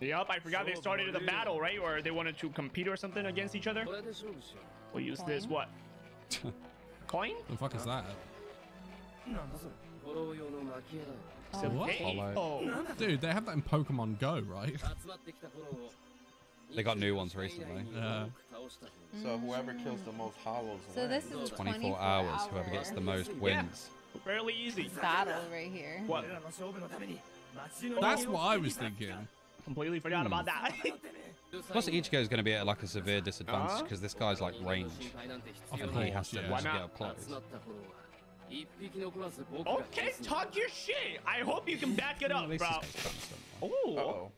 Yup, I forgot they started the battle, right? Or they wanted to compete or something against each other. We'll use this, Coin? what? Coin? The fuck is that? It's a What? pay- Hollow. Oh. Dude, they have that in Pokemon Go, right? They got new ones recently. Yeah. So whoever kills the most hollows So this is a 24 hours. Whoever gets the most wins. Fairly easy. battle right here. What? That's what I was thinking. Completely forgot about that. Plus, Ichigo is going to be at like a severe disadvantage Huh? because this guy's like range, Of and he has to yeah. Get up close. okay, talk your shit. I hope you can back it up, bro. this guy's constant. Oh. Uh-oh.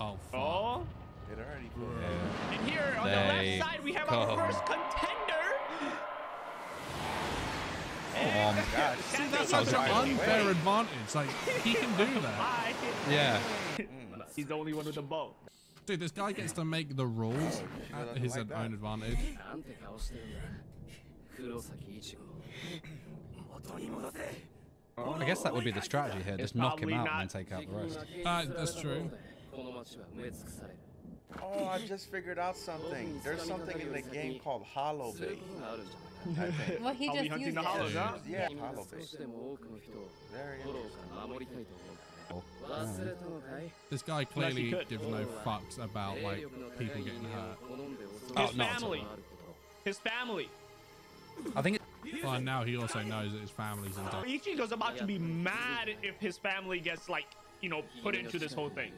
Oh, fuck. Oh. It already Yeah. And here on the left side, we have our first contender. Oh my God. See, that's such an unfair away. advantage. Like, he can do that. Yeah. He's the only one with a bow. Dude, this guy gets to make the rules at his like own advantage. I guess that would be the strategy here. Just It's knock him out not- and then take out the rest. Uh, that's true. Oh, I just figured out something. There's something in the game called Hollow Bait. I think. Well, he just used the it. hollows, huh? Yeah, Hollow Bait. Very. Oh. This guy clearly could. gives no fucks about, like, people getting hurt. Oh, His not at family. His family. I think it, Well, now he also knows that his family's in danger. Ichigo's about to be mad if his family gets like, you know, put into this whole thing.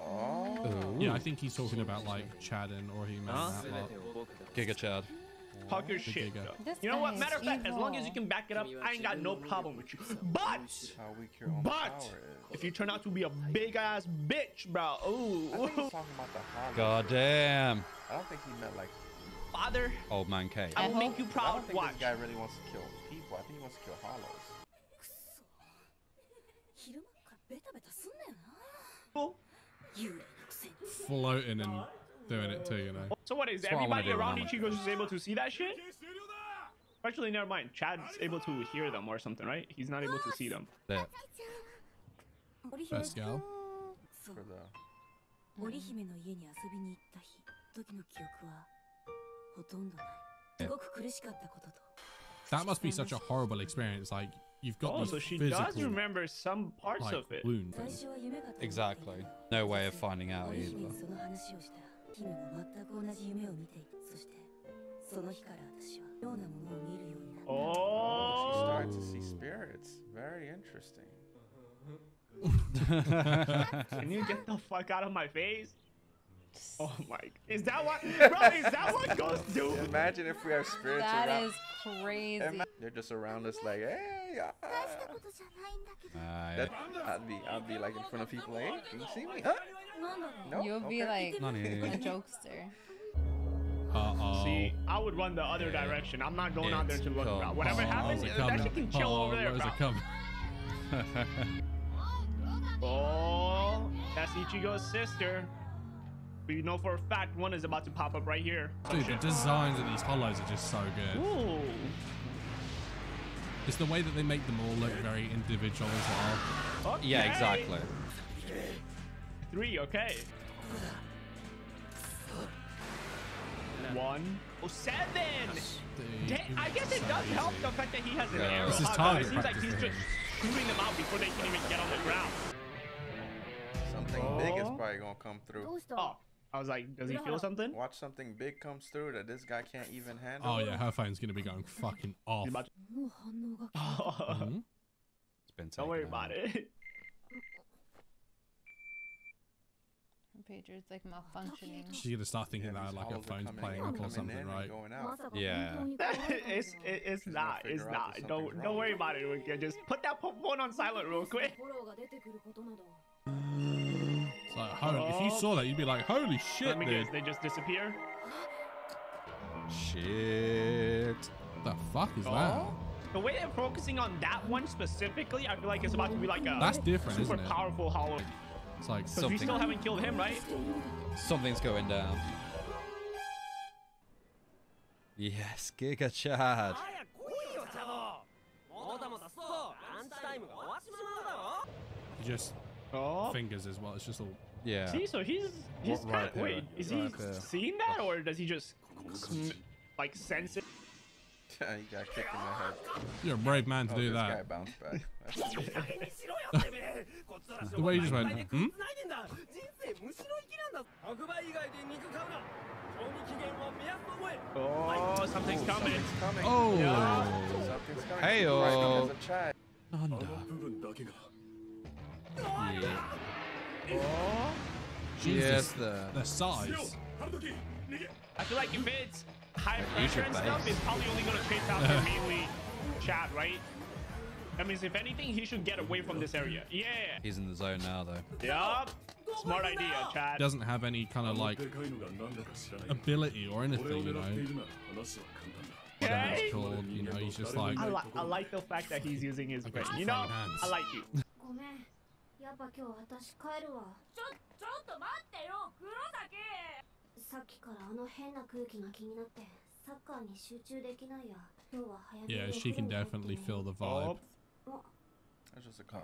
Oh. Yeah, I think he's talking about, like, Chad and Orihime Huh? that lot. Giga Chad. Talk your shit. Giga. bro. This You know what? Matter of fact, as long as you can back it up, I ain't got no problem with you. But How weak your own But if you turn out to be a big ass bitch, bro, I think he's ooh, talking about the. God damn. I don't think he meant like. father, Old man K. I will make you I proud. don't think Watch. this guy really wants to kill people. I think he wants to kill hollows Floating and doing it too, you know. So what is That's what I wanna everybody do, around man. Ichigo just able to see that shit? Actually, never mind. Chad's able to hear them or something, right? He's not able to see them. There. 織姫 Best gal. そう For the 織姫の家に遊びに行った日時の記憶はほとんどないすごく苦しかったことと That must be such a horrible experience. Like, you've got Oh, these so she physical, does remember some parts like, of it. wound 最 thing. 初は夢かと思ったけど Exactly. No way of finding out 織姫 either. にその話をしたら姫も全く同じ夢を見ていたそしてその日から私はようなものを見るようになった Oh, she Oh, started to see spirits. Very interesting. can you get the fuck out of my face? Oh my! Is that what? Bro, is that what ghosts do? Imagine if we have spirits that around. That is crazy. Ima they're just around us, like, hey. Ah. Uh, that, I'd be, I'd be like in front of people, hey, can you see me? Huh? No. You'll okay. be like a jokester. Uh -oh. See, I would run the other yeah. direction. I'm not going it's out there to look, bro. Whatever oh, happens, that coming. shit can chill oh, over there, bro. Oh, that's Ichigo's sister. But you know for a fact one is about to pop up right here. Dude, shit. the designs of these hollows are just so good. Ooh. It's the way that they make them all look very individual as well. Okay. Yeah, exactly. Three, okay. One. Oh, seven! I guess it does help the fact that he has an yeah. arrow. This is target oh, It seems like he's just shooting them out before they can even get on the ground. Something oh. big is oh. probably gonna come through. Oh. I was like, does he feel something? Watch something big comes through that this guy can't even handle. Oh yeah, her phone's gonna be going fucking off. mm-hmm. It's been Don't worry out. about it. Her pager's like malfunctioning. She's gonna start thinking yeah, that like her phone's playing up or something, right? Yeah. it's it, it's not. It's not. Don't don't worry about it. Just put that phone on silent real quick like, holy, if you Oh. saw that, you'd be like, holy shit, Let me dude. guess. They just disappear. Shit. What the fuck is that? Oh. The way they're focusing on that one specifically, I feel like it's about to be like a That's different, super isn't it? powerful hollow. It's like Because we Something. still haven't killed him, right? Something's going down. Yes, Giga Chad. He just Oh. fingers as well. It's just all. Yeah. See, so he's he's What, right kind of wait. here? Is he Right there. seeing that, or does he just sm- like sense it? he got kicked in the head. You're a brave man to Oh, do that. back. The way you just went, hmm? Oh, something's coming. Something's coming. Oh. Something's coming. Hey-o. Right because of Chad. Nanda. Yeah. Oh, Jesus. Yes, the. The size. I feel like if it's high Use pressure your and stuff, face. it's probably only gonna chase out after mainly Chad, right? That means if anything, he should get away from this area. Yeah. He's in the zone now, though. Yup. Smart idea, Chad. Doesn't have any kind of like ability or anything, you know. Okay. called, you know. He's just like. I, li- I like the fact that he's using his brain. You know. I like you. やっぱ今日私帰るわちょちょっと待ってよ黒崎さっきからあの変な空気が気になってサッカーに集中できないや今日は早めに Yeah, お she can definitely ね feel the Oh, vibe. That's just a car.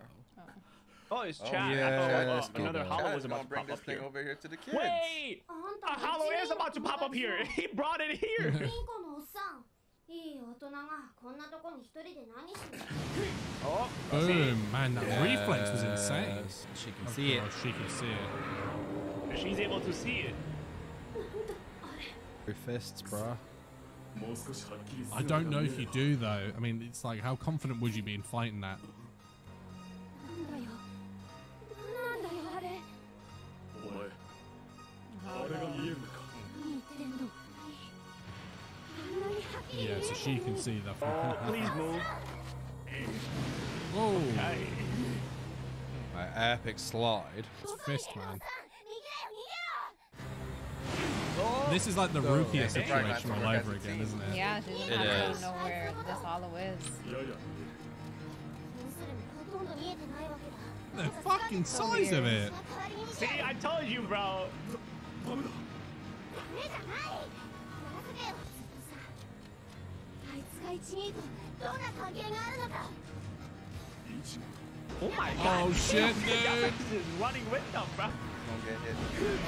oh, it's Oh, Chad. yeah, I thought uh, another hollow was about to bring pop this up thing here. over here to the kids. Wait, あんた a hollow is about to pop up here. He brought it イ here. ンコのおっさんいい大人がこんなとこに一人で何してる Oh, Boom, man, that reflex was insane. Yes, She can Of see it. course, She can see it. she's able to see it. Through fists, bruh. I don't know if you do though. I mean, it's like, how confident would you be in fighting that? Yeah, so she can see that. Oh, please move. Whoa. Okay. My epic slide. It's fist, man. This is like the so, Rukia situation all over again, isn't it? Yeah, she doesn't it is. know where this hollow is. The fucking size of it! See, I told you, bro! あいつが一位とどんな関係があるのか Oh my god. Oh shit, That dude. is running with them, bro. Don't get hit.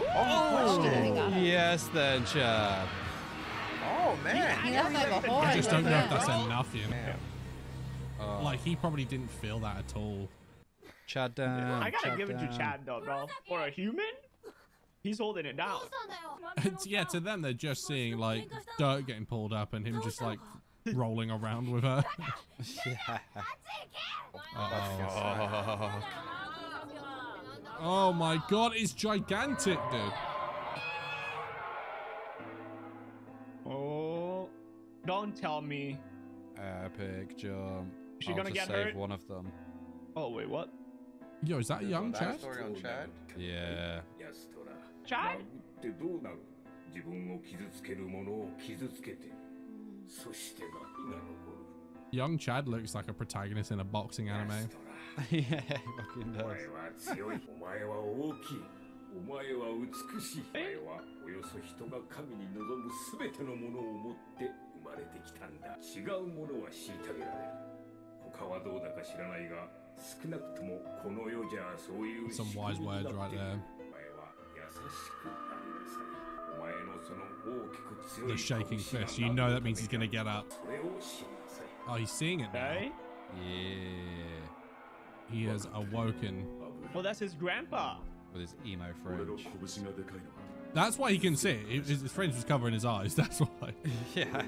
Oh, Oh, they got him. Yes, then, Chad. oh man. He left like a hole. I in just his don't know if hand. that's enough, you know. Damn. Oh, Like, he probably didn't feel that at all. Chad down. I gotta Chad give it to down. Chad though, bro. For a human, He's holding it down. yeah, to them, they're just seeing like dirt getting pulled up and him just like rolling around with her. oh. oh my god, it's gigantic, dude. Oh, don't tell me. Epic jump. Is she I'll gonna get save hurt? one of them. Oh wait, what? Yo, is that a young Chad? Story on Chad? Yeah. Yes. ストラ Chad? ってどうなる自分を傷つける者を傷つけてそして何が残る Young Chad looks like a protagonist in a boxing ヤ anime. ストラ yeah, he fucking お does. 前は強いお前は大きいお前は美しいお前はおよそ人が神に望む全てのものを持って生まれてきたんだ違うものは虐げられる他はどうだか知らないが少なくともこの世じゃそういう Some 仕 wise 組みに words な right っている there. お前は The shaking fist. You know that means he's going to get up. Oh, he's seeing it now. Yeah. He has awoken. Well, that's his grandpa. With his emo fringe. That's why he can see it. His fringe was covering his eyes. That's why. yeah.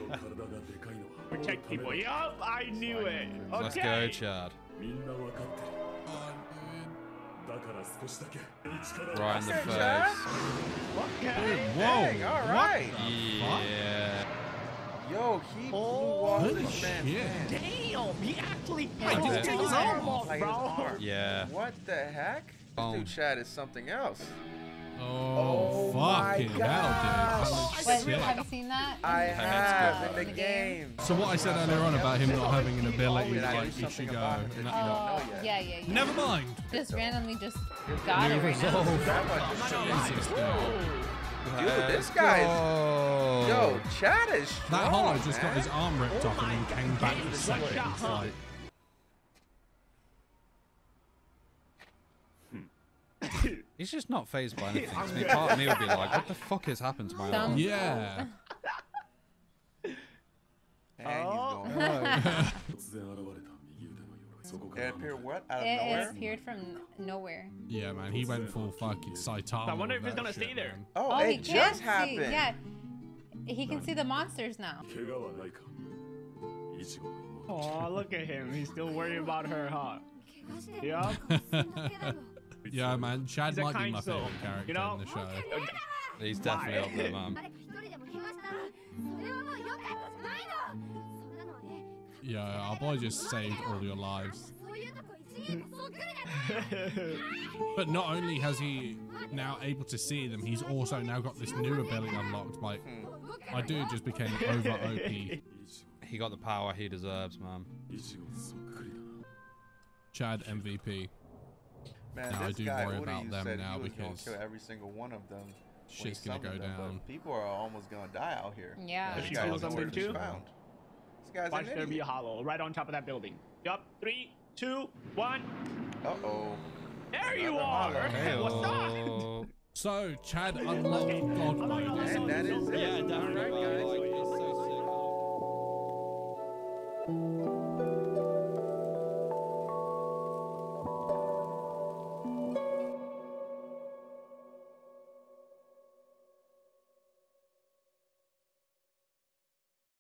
Protect people. Yup, I knew it. Okay. Let's go, Chad. Right in the Okay, face. Chad. Okay. Dang, all right. Yeah. Yo, he blew Oh, off holy this man's shit. hand. Damn, he actually Yeah, he he just did took his his arm arm off, bro. Yeah. What the heck? This dude Chad is something else. Oh, oh fucking that'll do. Have you seen that? I have in the game. So what I said earlier on about him not having an ability to like you Oh, yeah, yeah, yeah. Never mind. Just randomly just got it right now. Oh, Jesus, dude. Dude, this guy's. Yo, Chad is strong, That hollow just got his arm ripped oh off and then came back for seconds. Like. Hmm. He's just not phased by anything. I mean, part of me would be like, what the fuck has happened to my life arm? Yeah. There oh. he's gone. It appeared what? Out of it nowhere? It appeared from nowhere. Yeah, man, he went full fucking Saitama. I wonder if he's gonna shit, there. Oh, oh it just happened. See, yeah, he can see the monsters now. Oh, look at him. He's still worried about her, huh? Yeah. Yeah, man. Chad He's might be my soul, favorite character you know? in the show. He's definitely up there, man. Yeah, our boy just saved all your lives. but not only has he now able to see them, he's also now got this new ability unlocked. Like, my dude just became over OP. He got the power he deserves, man. Chad MVP. Man, Now, I do guy worry about them said now he was gonna because kill every single one of them. when Shit's gonna go them, down. People are almost gonna die out here. Yeah. If This she guy feels is nowhere something to be too? found. This guy's Watch an there be a hollow right on top of that building. Yup. Three, two, one. Uh-oh. There you Another are. hollow. What's up? So, Chad unlocked God mode. And that is it. Yeah, All right, guys.